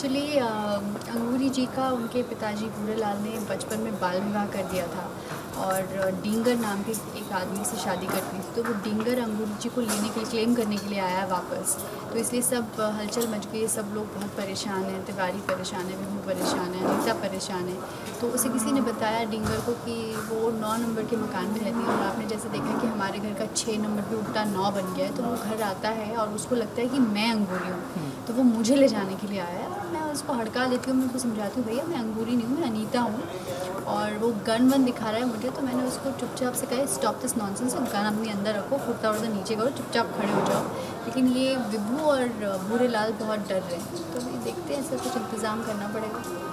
Actually अंगूरी जी का उनके पिताजी भूरेलाल ने बचपन में बाल विवाह कर दिया था और डींगर नाम के एक आदमी से शादी करती थी। तो वो डींगर अंगूरी जी को लेने के लिए क्लेम करने के लिए आया वापस। तो इसलिए सब हलचल मच गई सब लोग बहुत परेशान हैं तिवारी परेशान है विभू परेशान है अनिता परेशान है। तो उसे किसी ने बताया डींगर को कि वो नौ नंबर के मकान में रहती है और आपने जैसे देखा कि हमारे घर का छः नंबर पर उल्टा नौ बन गया है। तो वो घर आता है और उसको लगता है कि मैं अंगूरी हूँ। हम्म। तो वो मुझे ले जाने के लिए आया है। उसको हड़का लेती हूँ, मैं उसको समझाती हूँ, भैया, मैं अंगूरी नहीं हूँ, मैं अनीता हूँ। और वो गन वन दिखा रहा है मुझे तो मैंने उसको चुपचाप से कहा स्टॉप दिस नॉनसेंस और गन अपने अंदर रखो, कुर्ता उड़ता नीचे करो, चुपचाप खड़े हो जाओ। लेकिन ये विभू और भूरे लाल बहुत डर रहे हैं तो ये देखते हैं, ऐसा कुछ इंतज़ाम करना पड़ेगा।